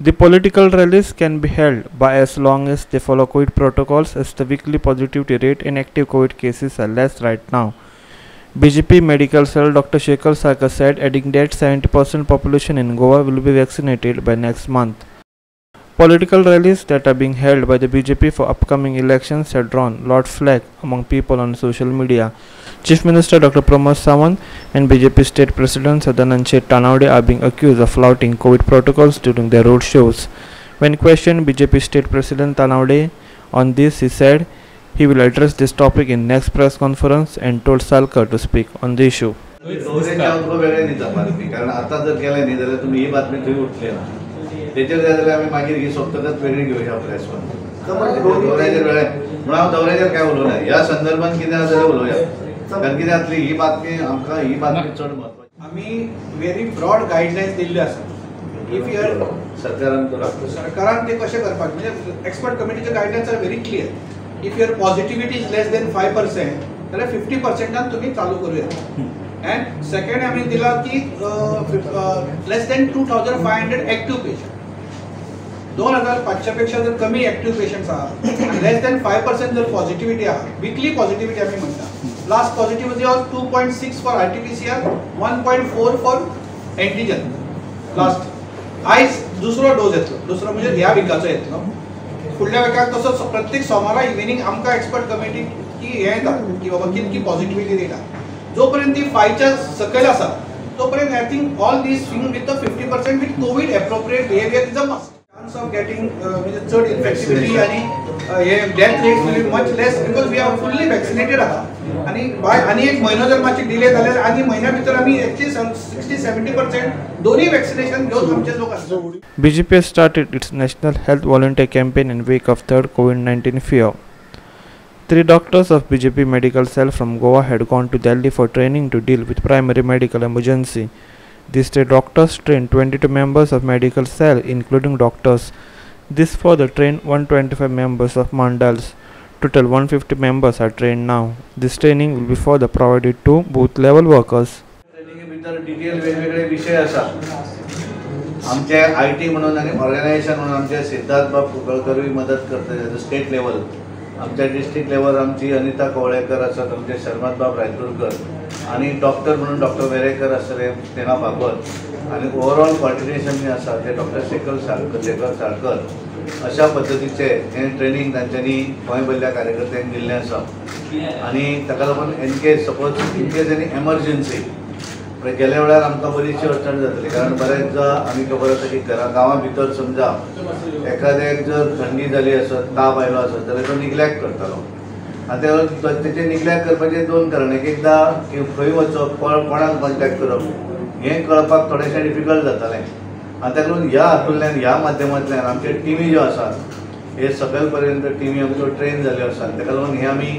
The political rallies can be held by as long as they follow COVID protocols as the weekly positivity rate in active COVID cases are less right now. BJP Medical Cell Dr. Shekhar Sarkar said adding that 70% population in Goa will be vaccinated by next month. Political rallies that are being held by the BJP for upcoming elections have drawn lot flag among people on social media. Chief Minister Dr. Pramod Sawant and BJP State President Sadanand Shet Tanawade are being accused of flouting COVID protocols during their road shows. When questioned BJP State President Tanawade on this, he said he will address this topic in next press conference and told Salkar to speak on the issue. दौऱ्याच्या तुका वेगळे दिता बातमी कारण आता जर केले न्ही जाल्यार तुमी ही बातमी थंय उठले ना तेचेर जाय जाल्यार आमी मागीर ही सोबतच वेगळी घेवया प्रेस दौऱ्याचेर वेळे म्हणून हांव दौऱ्याचेर काय उलोवना ह्या संदर्भान कितें आसा जाल्यार उलोवया कारण कितें जातली ही बातमी आमकां ही बातमी चड म्हत्वाची. आम्ही व्हेरी ब्रॉड गायडलायन्स दिल्ल्यो आसा इफ युअर सरकारान करा सरकारान ते कशें करपाक म्हणजे एक्सपर्ट कमिटीचे guidelines are very clear if your positivity is less than five percent जाल्यार फिफ्टी पर्सेंटान तुमी चालू करूया अँड सेकंड आमी दिला की less than two thousand five hundred active patient दोन हजार पाचशेपेक्षा जर कमी एक्टिव्ह पेशंट्स आहात लेस देन फाय पर्सेंट जर पॉझिटिव्हिटी आहा विकली पॉझिटिव्हिटी आम्ही म्हणतात last positivity of two point six for R T P C R one point four for antigen last आयज दुसरो डोस येतलो दुसरो म्हणजे ह्या विकाचो येतलो फुडल्या वेकाक तसो प्रत्येक सोमारा इव्हिनिंग आमकां एक्सपर्ट कमिटी की हे येता की बाबा कितकी पॉझिटिव्हिटी दिला जोपर्यंत ती फायच्या सकयल आसा तोपर्यंत I think all these swing with the fifty percent with Covid appropriate behaviour is a must chance of getting म्हणजे चड इन्फेक्टिव्हिटी आणि uh, हे death rate will much less because we are fully vaccinated आहात आणि bye आणि एक म्हयनो जर मातशी डिले जाल्यार आनी म्हयन्या भितर आमी एकशे सिक्स्टी सेव्हन्टी पर्सेंट दोन्ही वॅक्सिनेशन घेवन आमचे लोक आसतात BJP has started its National Health Volunteer Campaign in wake of third COVID-19 fear. Three doctors of BJP Medical Cell from Goa had gone to Delhi for training to deal with primary medical emergency. These three doctors trained 22 members of medical cell, including doctors. This further trained 125 members of mandals. Total 150 members are trained now. This training will be further provided to booth level workers. ट्रेनिंगे भितर detail वेगवेगळे विषय आसा आमचे I T म्हणून आनी organisation म्हणून आमचे सिद्धार्थ बाब कुंकळकरूय मदत करता स्टेट लेवल आमच्या डिस्ट्रिक्ट लेवल आमची अनिता कवळेकर असत आमचे शर्मात बाब रायतुरकर आणि डॉक्टर म्हणून डॉक्टर वेरेकर असले तेना भागवत आणि ओवरऑल कॉर्डिनेशन जे आसा ते डॉक्टर शेखर साळकर शेखर साळकर अशा पद्दतीचे हे ट्रेनिंग तांच्यांनी गोंय भरल्या कार्यकर्त्यांक दिल्लें आसा आणि ताका लागून in case suppose in case any emergency गेल्या वेळार आमकां बरीचशी अडचण जातली. कारण बऱ्याचदा आमी खबर आसा की घरा गांवा भितर समजा एखाद्याक जर थंडी जाली आसत ताप आयलो आसत जाल्यार तो निग्लॅक्ट करतालो. आनी ते तेचे निग्लॅक्ट करपाचे दोन कारण एक एकदां की खंय वचप कोण कोणाक कॉन्टॅक्ट करप हें कळपाक थोडेंशें डिफिकल्ट जातालें. आनी ताका लागून ह्या हातूंतल्यान ह्या माध्यमांतल्यान आमचे टिमी ज्यो आसात हे सकयल पर्यंत टिमी आमच्यो ट्रेन जाल्यो आसात. ताका लागून हे आमी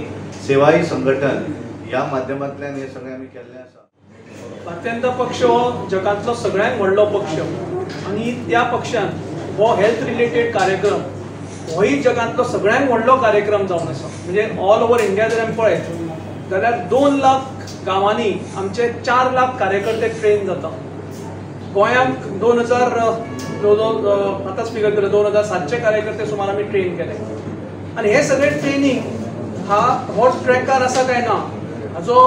सेवाई संघटन ह्या माध्यमांतल्यान हे सगळें आमी केल्लें आसा भारतीय पक्ष हो जगांतलो सगळ्यांत व्हडलो पक्ष. आनी त्या पक्षान हो हेल्थ रिलेटेड कार्यक्रम होय जगांतलो सगळ्यांत व्हडलो कार्यक्रम जावन आसा म्हणजे ऑल ओव्हर इंडिया जर आमी पळयत जाल्यार दोन लाख गांवांनी आमचे चार लाख कार्यकर्ते ट्रेन जाता गोंयांत दोन हजार आतां स्पिकर केलो दोन हजार सातशे कार्यकर्ते सुमार आमी ट्रेन केले. आनी हे सगळे ट्रेनिंग हा हो ट्रॅकार आसा काय ना हाचो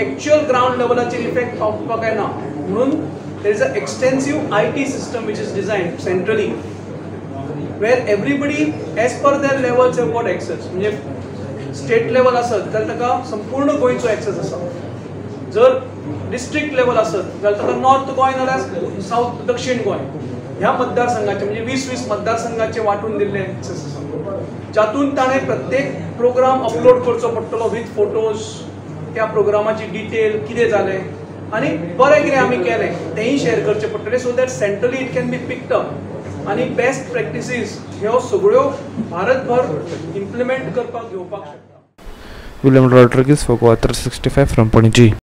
एक्च्युअल ग्राउंड लेवलाचेर इफेक्ट पावपाक काय ना. म्हणून there is a extensive I T system which is design centrally where everybody as per their levels have got access म्हणजे स्टेट लेवल आसत जाल्यार ताका संपूर्ण गोंयचो एक्सेस आसा जर डिस्ट्रिक्ट लेवल आसत जाल्यार ताका नॉर्थ गोंय नाल्यार साऊथ दक्षिण गोंय ह्या मतदारसंघाचे म्हणजे वीस वीस मतदारसंघाचे वांटून दिल्ले एक्सेस आसा जातून ताणें प्रत्येक प्रोग्राम अपलोड करचो पडटलो विथ फोटोज त्या प्रोग्रामाची डिटेल कितें जालें आनी बरें कितें आमी केलें तेंय शेअर करचें पडटलें so that centrally it can be picked up आनी बेस्ट प्रॅक्टिसीस ह्यो सगळ्यो भारतभर इम्प्लिमेंट करपाक घेवपाक शकता. William Rodriguez for Goa 365 from Panaji.